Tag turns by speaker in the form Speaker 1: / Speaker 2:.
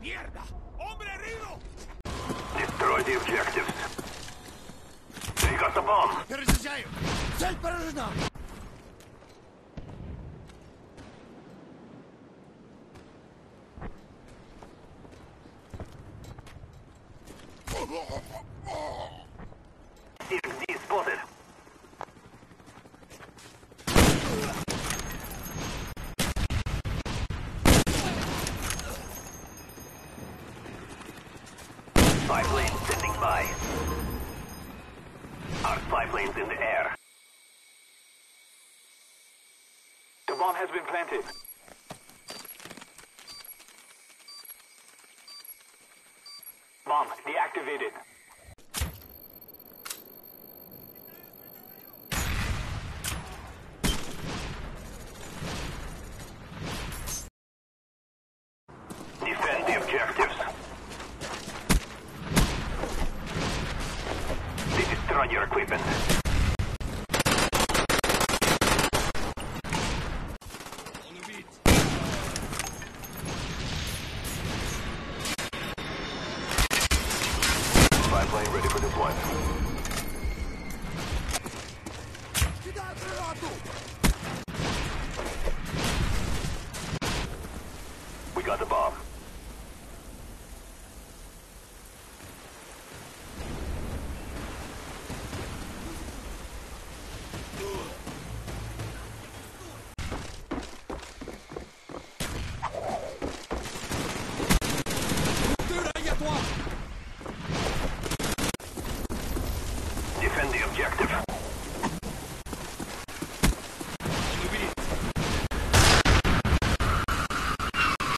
Speaker 1: Mierda! Hombre herido!
Speaker 2: Destroy the objectives. They got the bomb.
Speaker 1: Перезаряжаю! Цель поражена!
Speaker 2: CXD spotted. Sending. Our spy plane's in the air. The bomb has been planted. Bomb deactivated. Defend the objectives. On your equipment. Ready for deployment. We got the bomb.